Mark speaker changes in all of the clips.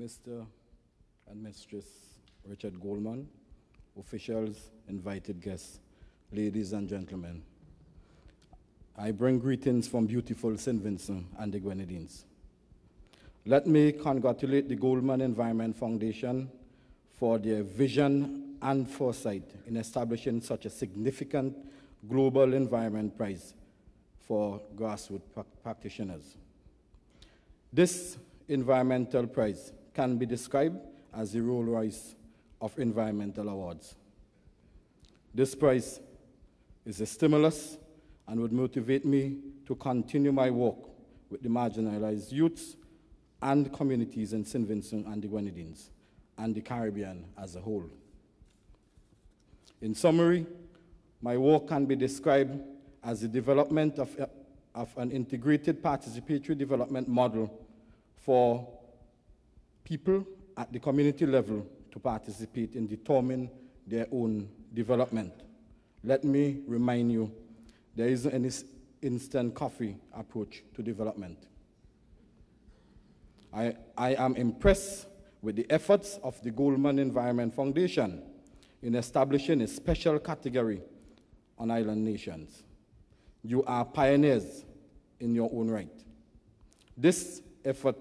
Speaker 1: Mr. and Mistress Richard Goldman, officials, invited guests, ladies and gentlemen. I bring greetings from beautiful St. Vincent and the Grenadines. Let me congratulate the Goldman Environment Foundation for their vision and foresight in establishing such a significant global environment prize for grassroots practitioners. This environmental prize can be described as the Rolls Royce of environmental awards. This prize is a stimulus and would motivate me to continue my work with the marginalized youths and communities in St. Vincent and the Grenadines and the Caribbean as a whole. In summary, my work can be described as the development of, of an integrated participatory development model for people at the community level to participate in determining their own development. Let me remind you, there isn't any instant coffee approach to development. I, I am impressed with the efforts of the Goldman Environment Foundation in establishing a special category on island nations. You are pioneers in your own right. This effort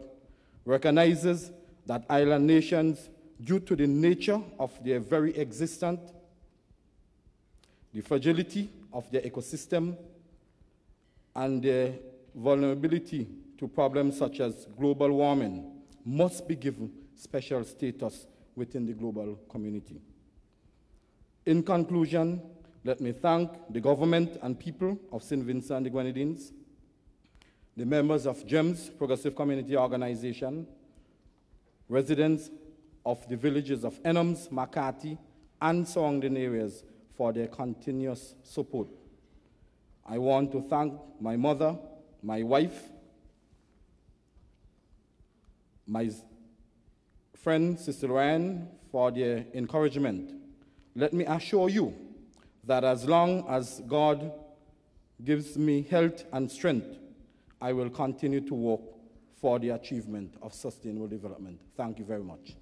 Speaker 1: recognizes that island nations, due to the nature of their very existence, the fragility of their ecosystem, and their vulnerability to problems such as global warming, must be given special status within the global community. In conclusion, let me thank the government and people of St. Vincent and the Grenadines, the members of JEMS Progressive Community Organization, residents of the villages of Enhams, Makati, and surrounding areas for their continuous support. I want to thank my mother, my wife, my friend, Sister Ryan, for their encouragement. Let me assure you that as long as God gives me health and strength, I will continue to work for the achievement of sustainable development. Thank you very much.